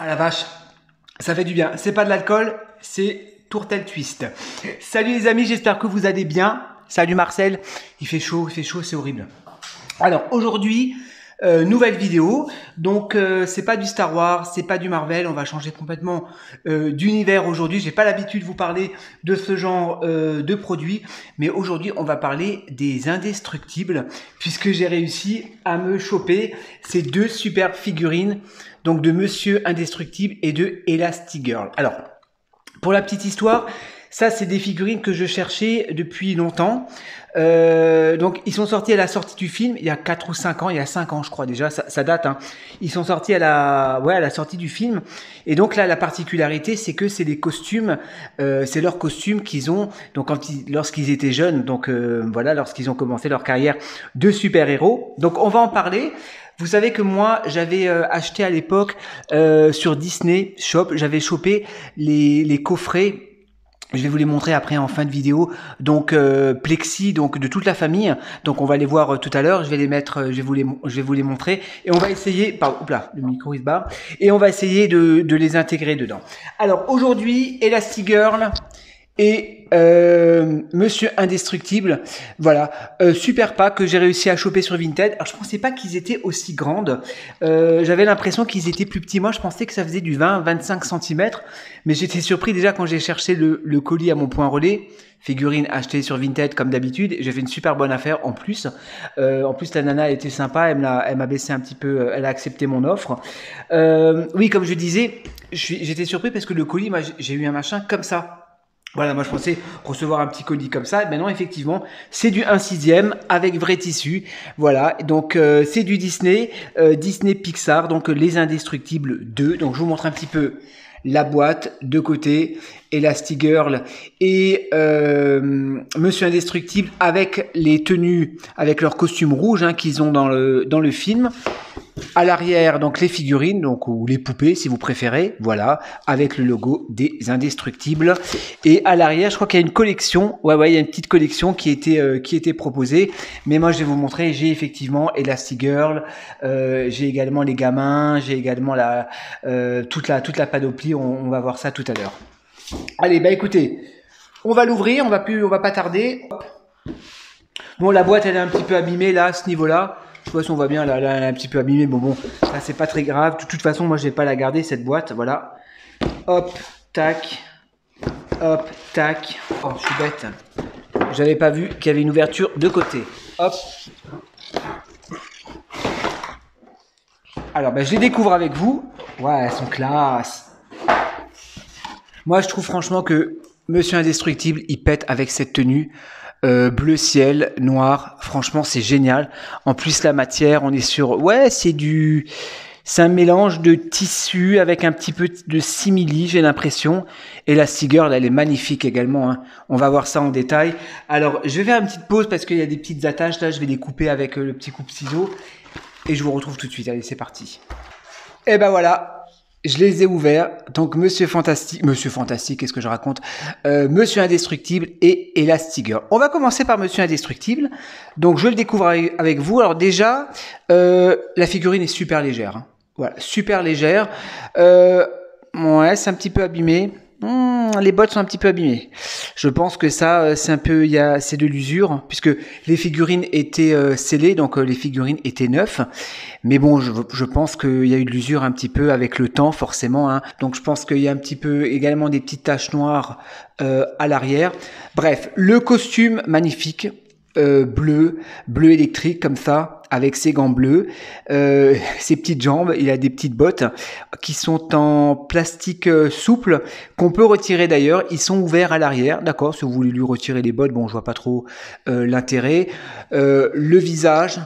Ah la vache, ça fait du bien. C'est pas de l'alcool, c'est tourtel twist. Salut les amis, j'espère que vous allez bien. Salut Marcel, il fait chaud, il fait chaud, c'est horrible. Alors aujourd'hui, euh, nouvelle vidéo. Donc euh, c'est pas du Star Wars, c'est pas du Marvel. On va changer complètement euh, d'univers aujourd'hui. J'ai pas l'habitude de vous parler de ce genre de produits, mais aujourd'hui on va parler des indestructibles puisque j'ai réussi à me choper ces deux super figurines, donc de Monsieur Indestructible et de Elastigirl. Alors pour la petite histoire, ça, c'est des figurines que je cherchais depuis longtemps. Euh, donc, ils sont sortis à la sortie du film il y a 4 ou 5 ans, il y a 5 ans, je crois déjà, ça, date. Hein. Ils sont sortis à la, ouais, à la sortie du film. Et donc là, la particularité, c'est que c'est des costumes, euh, c'est leurs costumes qu'ils ont, donc quand ils, lorsqu'ils étaient jeunes, donc euh, voilà, lorsqu'ils ont commencé leur carrière de super-héros. Donc, on va en parler. Vous savez que moi, j'avais euh, acheté à l'époque euh, sur Disney Shop, j'avais chopé les, les coffrets je vais vous les montrer après en fin de vidéo. Donc euh, Plexi, donc de toute la famille. Donc on va les voir euh, tout à l'heure. Je vais les mettre, euh, je vais vous les, je vais vous les montrer et on va essayer. Pardon, là, le micro il se barre. Et on va essayer de, de les intégrer dedans. Alors aujourd'hui, Elastigirl et euh, Monsieur Indestructible. Voilà, euh, super pas que j'ai réussi à choper sur Vinted. Alors je pensais pas qu'ils étaient aussi grandes. Euh, J'avais l'impression qu'ils étaient plus petits. Moi, je pensais que ça faisait du 20-25 cm, mais j'étais surpris déjà quand j'ai cherché le, le, colis à mon point relais. Figurine achetée sur Vinted comme d'habitude. J'ai fait une super bonne affaire en plus. Euh, en plus, la nana était sympa. Elle m'a, elle m'a baissé un petit peu. Euh, elle a accepté mon offre. Euh, oui, comme je disais, j'étais surpris parce que le colis, j'ai eu un machin comme ça. Voilà, moi je pensais recevoir un petit colis comme ça. Mais non, effectivement, c'est du 1 sixième avec vrai tissu. Voilà, donc euh, c'est du Disney, euh, Disney Pixar, donc les Indestructibles 2. Donc je vous montre un petit peu la boîte de côté, Elastigirl et euh, Monsieur Indestructible avec les tenues, avec leur costume rouge hein, qu'ils ont dans le, dans le film. À l'arrière, donc les figurines, donc ou les poupées si vous préférez, voilà, avec le logo des Indestructibles. Et à l'arrière, je crois qu'il y a une collection. Ouais, ouais, il y a une petite collection qui était euh, qui était proposée. Mais moi, je vais vous montrer. J'ai effectivement Elastigirl. Euh, j'ai également les gamins. J'ai également la euh, toute la toute la panoplie. On, va voir ça tout à l'heure. Allez, bah écoutez, on va l'ouvrir. On va plus, on va pas tarder. Bon, la boîte, elle est un petit peu abîmée là, à ce niveau-là. Toute on voit bien, là, là, elle est un petit peu abîmée. Bon, bon, ça, c'est pas très grave. De toute façon, moi, je vais pas la garder, cette boîte. Voilà. Hop, tac. Hop, tac. Oh, je suis bête. J'avais pas vu qu'il y avait une ouverture de côté. Hop. Alors, ben, je les découvre avec vous. Ouais, elles sont classe. Moi, je trouve franchement que Monsieur Indestructible, il pète avec cette tenue. Euh, bleu ciel, noir. Franchement, c'est génial. En plus, la matière, on est sur. Ouais, c'est du. C'est un mélange de tissu avec un petit peu de simili, j'ai l'impression. Et la Seagirl, elle est magnifique également. Hein. On va voir ça en détail. Alors, je vais faire une petite pause parce qu'il y a des petites attaches là. Je vais les couper avec euh, le petit coupe-ciseau. Et je vous retrouve tout de suite. Allez, c'est parti. Et ben voilà, je les ai ouverts. Donc Monsieur Fantastique, Monsieur Fantastique, qu'est-ce que je raconte? Euh, Monsieur Indestructible et Elastigirl. On va commencer par Monsieur Indestructible. Donc je le découvre avec vous. Alors déjà, euh, la figurine est super légère. Hein. Voilà, super légère. Euh, ouais, c'est un petit peu abîmé. Hmm, les bottes sont un petit peu abîmées. Je pense que ça, euh, c'est un peu, il y a, c'est de l'usure, puisque les figurines étaient euh, scellées, donc euh, les figurines étaient neuves. Mais bon, je, je pense qu'il y a eu de l'usure un petit peu avec le temps, forcément. Hein. Donc je pense qu'il y a un petit peu également des petites taches noires euh, à l'arrière. Bref, le costume magnifique, euh, bleu, bleu électrique comme ça, avec ses gants bleus, euh, ses petites jambes, il a des petites bottes qui sont en plastique euh, souple, qu'on peut retirer d'ailleurs, ils sont ouverts à l'arrière, d'accord, si vous voulez lui retirer les bottes, bon je vois pas trop l'intérêt. Le visage,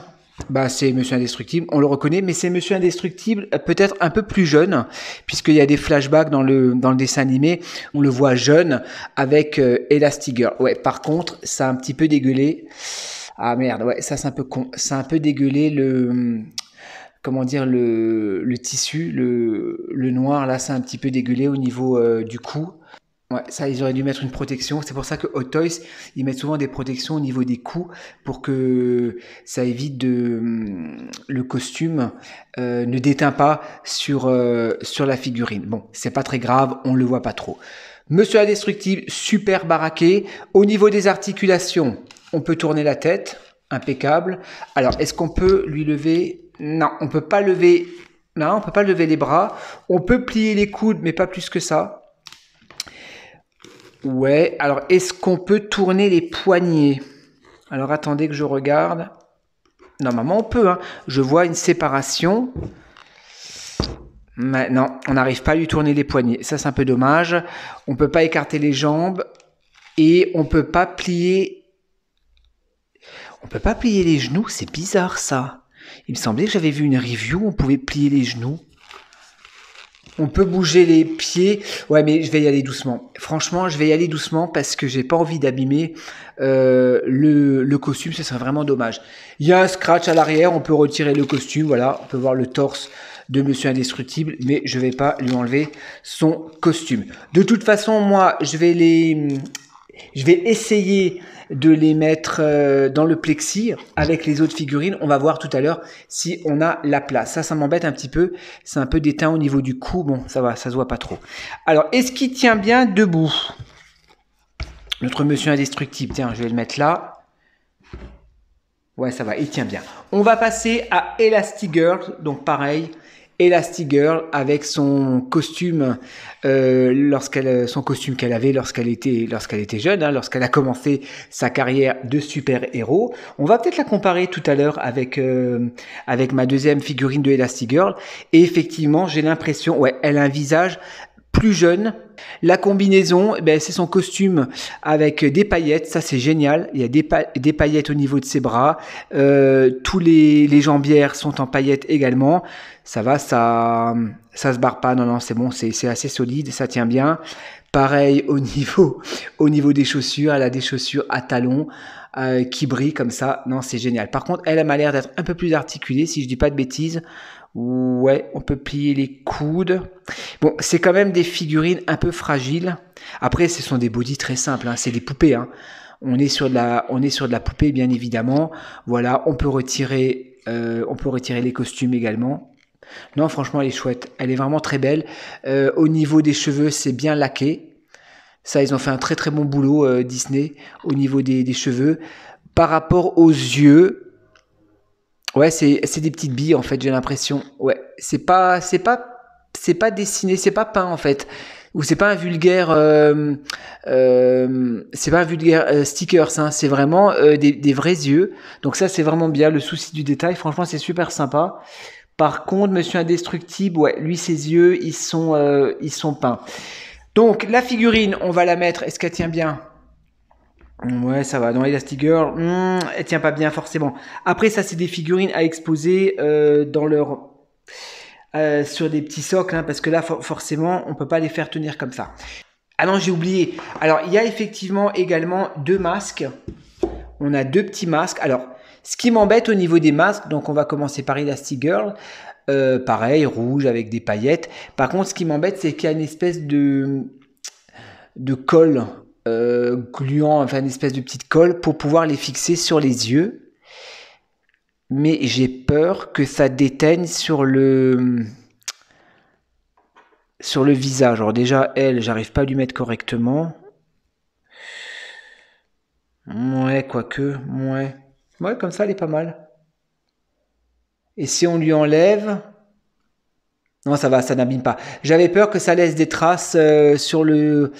bah, c'est Monsieur Indestructible, on le reconnaît, mais c'est Monsieur Indestructible peut-être un peu plus jeune, puisqu'il y a des flashbacks dans le, dans le dessin animé, on le voit jeune avec euh. Ouais, par contre, ça a un petit peu dégueulé. Ah merde, ouais, ça c'est un peu con. Ça a un peu dégueulé le comment dire le, le tissu, le, le noir là, c'est un petit peu dégueulé au niveau euh, du cou. Ouais, ça, ils auraient dû mettre une protection. C'est pour ça que Hot Toys, ils mettent souvent des protections au niveau des coups pour que ça évite de le costume euh, ne déteint pas sur euh, sur la figurine. Bon, c'est pas très grave, on le voit pas trop. Monsieur Indestructible, super baraqué. Au niveau des articulations, on peut tourner la tête, impeccable. Alors, est-ce qu'on peut lui lever? Non, on peut pas lever. Non, on peut pas lever les bras. On peut plier les coudes, mais pas plus que ça. Ouais, alors est-ce qu'on peut tourner les poignets? Alors attendez que je regarde. Normalement on peut, hein. je vois une séparation. Mais non, on n'arrive pas à lui tourner les poignets. Ça c'est un peu dommage. On peut pas écarter les jambes et on peut pas plier. On peut pas plier les genoux, c'est bizarre ça. Il me semblait que j'avais vu une review où on pouvait plier les genoux. On peut bouger les pieds. Ouais, mais je vais y aller doucement. Franchement, je vais y aller doucement parce que j'ai pas envie d'abîmer euh, le, costume. Ce serait vraiment dommage. Il y a un scratch à l'arrière. On peut retirer le costume. Voilà, on peut voir le torse de Monsieur Indestructible, mais je vais pas lui enlever son costume. De toute façon, moi, je vais les, je vais essayer de les mettre euh, dans le plexi avec les autres figurines. On va voir tout à l'heure si on a la place. Ça, ça m'embête un petit peu. C'est un peu déteint au niveau du cou. Bon, ça va, ça se voit pas trop. Alors, est-ce qu'il tient bien debout? Notre monsieur indestructible. Tiens, je vais le mettre là. Ouais, ça va, il tient bien. On va passer à Elastigirl. Donc, pareil, Elastigirl avec son costume euh, lorsqu'elle son costume qu'elle avait lorsqu'elle était lorsqu'elle était jeune hein, lorsqu'elle a commencé sa carrière de super héros on va peut-être la comparer tout à l'heure avec euh, avec ma deuxième figurine de Elastigirl et effectivement j'ai l'impression ouais elle a un visage plus jeune. La combinaison, eh ben, c'est son costume avec des paillettes, ça c'est génial. Il y a des, paillettes au niveau de ses bras. Euh, tous les, jambières sont en paillettes également. Ça va, ça, ça se barre pas. Non, non, c'est bon, c'est assez solide, ça tient bien. Pareil au niveau, au niveau des chaussures, elle a des chaussures à talons. Euh, qui brillent comme ça, non c'est génial. Par contre, elle m'a l'air d'être un peu plus articulée, si je dis pas de bêtises. Ouais, on peut plier les coudes. Bon, c'est quand même des figurines un peu fragiles. Après, ce sont des bodies très simples. Hein. C'est des poupées. Hein. On est sur de la, on est sur de la poupée, bien évidemment. Voilà, on peut retirer, euh, on peut retirer les costumes également. Non, franchement, elle est chouette. Elle est vraiment très belle. Euh, au niveau des cheveux, c'est bien laqué. Ça, ils ont fait un très très bon boulot euh, Disney au niveau des, des cheveux. Par rapport aux yeux, Ouais, c'est c'est des petites billes en fait, j'ai l'impression. Ouais, c'est pas c'est pas c'est pas dessiné, c'est pas peint en fait. Ou c'est pas un vulgaire euh, euh, c'est pas un vulgaire euh, stickers, hein, c'est vraiment euh, des, des vrais yeux. Donc ça c'est vraiment bien le souci du détail. Franchement, c'est super sympa. Par contre, Monsieur Indestructible, lui ses yeux, ils sont euh, ils sont peints. Donc la figurine, on va la mettre. Est-ce qu'elle tient bien? Ouais, ça va. Dans Elastigirl, hmm, elle tient pas bien forcément. Après, ça, c'est des figurines à exposer euh, dans leur euh, sur des petits socles, hein, parce que là, forcément, on peut pas les faire tenir comme ça. Ah non, j'ai oublié. Alors, il y a effectivement également deux masques. On a deux petits masques. Alors, ce qui m'embête au niveau des masques, donc on va commencer par Elastigirl. Euh, pareil, rouge avec des paillettes. Par contre, ce qui m'embête, c'est qu'il y a une espèce de de colle euh, gluant, enfin une espèce de petite colle pour pouvoir les fixer sur les yeux. Mais j'ai peur que ça déteigne sur le sur le visage. Alors déjà, elle, j'arrive pas à lui mettre correctement. Ouais, quoique, ouais. Ouais, comme ça, elle est pas mal. Et si on lui enlève, non, ça va, ça n'abîme pas. J'avais peur que ça laisse des traces euh, sur le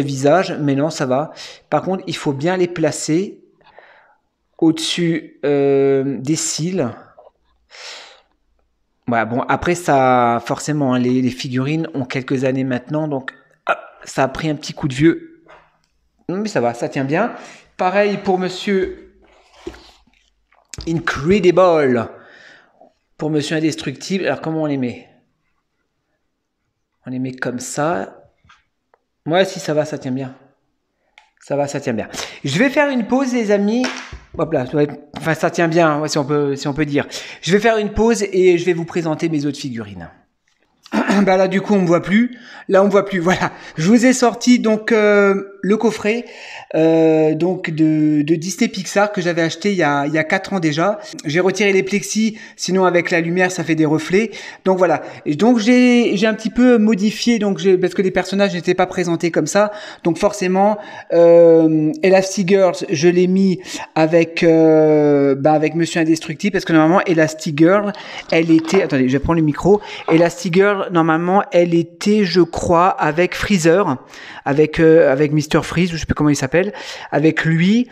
visage, mais non, ça va. Par contre, il faut bien les placer au-dessus euh, des cils. Voilà, bon, après ça, forcément, hein, les, les, figurines ont quelques années maintenant, donc ça a pris un petit coup de vieux. Mais ça va, ça tient bien. Pareil pour Monsieur Incredible. Pour Monsieur Indestructible. Alors comment on les met? On comme ça. Ouais, si ça va, ça tient bien. Ça va, ça tient bien. Je vais faire une pause, les amis. Hop là, enfin ça tient bien, si on peut, si on peut dire. Je vais faire une pause et je vais vous présenter mes autres figurines. bah là du coup on me voit plus. Là on me voit plus. Voilà. Je vous ai sorti donc euh, le coffret euh, donc de, Disney Pixar que j'avais acheté il y a il y a quatre ans déjà. J'ai retiré les plexis, sinon avec la lumière ça fait des reflets. Donc voilà. Et donc j'ai j'ai un petit peu modifié donc parce que les personnages n'étaient pas présentés comme ça. Donc forcément euh, Elastigirls je l'ai mis avec euh, bah avec Monsieur Indestructible parce que normalement Elastigirl elle était attendez je vais prendre le micro Elastigirl normalement elle était je crois avec Freezer avec euh, avec Mister Freeze, je sais plus comment il s'appelle, avec lui.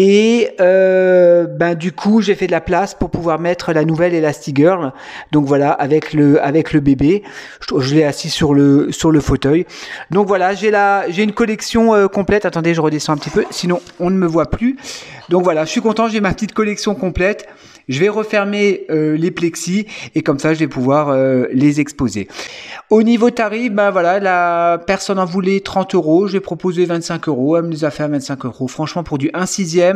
Et euh, ben du coup, j'ai fait de la place pour pouvoir mettre la nouvelle Elastigirl. Donc voilà, avec le avec le bébé, je, l'ai assis sur le sur le fauteuil. Donc voilà, j'ai la j'ai une collection euh, complète. Attendez, je redescends un petit peu, sinon on ne me voit plus. Donc voilà, je suis content, j'ai ma petite collection complète. Je vais refermer euh, les plexis et comme ça, je vais pouvoir les exposer. Au niveau tarif, ben voilà, la personne en voulait 30 euros, j'ai proposé 25 euros, elle me les a fait à 25 euros. Franchement, pour du 1 sixième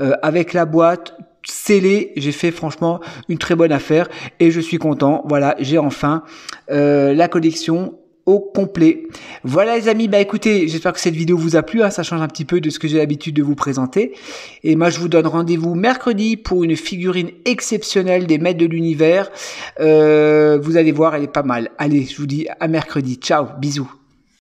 euh, avec la boîte, scellé, j'ai fait franchement une très bonne affaire et je suis content. Voilà, j'ai enfin la collection complet. Voilà les amis, bah écoutez, j'espère que cette vidéo vous a plu, hein. ça change un petit peu de ce que j'ai l'habitude de vous présenter. Et moi je vous donne rendez-vous mercredi pour une figurine exceptionnelle des maîtres de l'univers. Euh, vous allez voir, elle est pas mal. Allez, je vous dis à mercredi. Ciao, bisous.